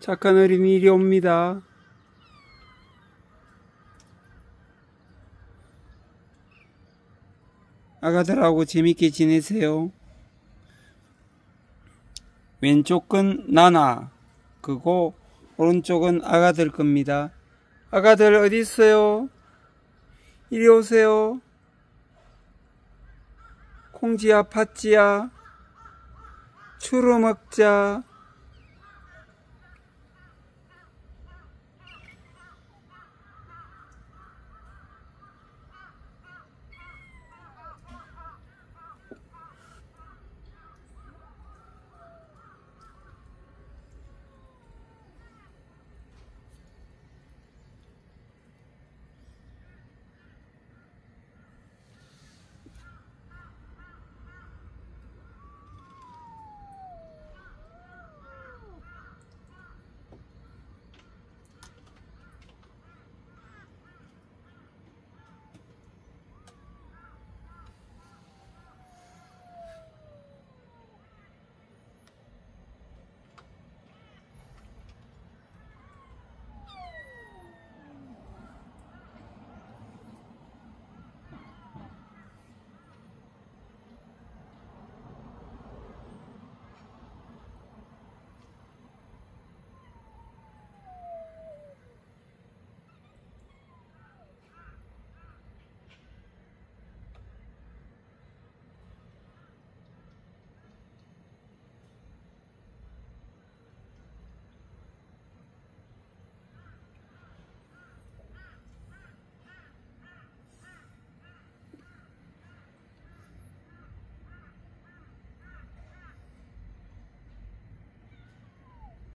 착한 어린이 이리 옵니다. 아가들하고 재밌게 지내세요. 왼쪽은 나나, 그고 오른쪽은 아가들 겁니다. 아가들 어디 있어요? 이리 오세요. 콩지야, 팥지야, 추루 먹자.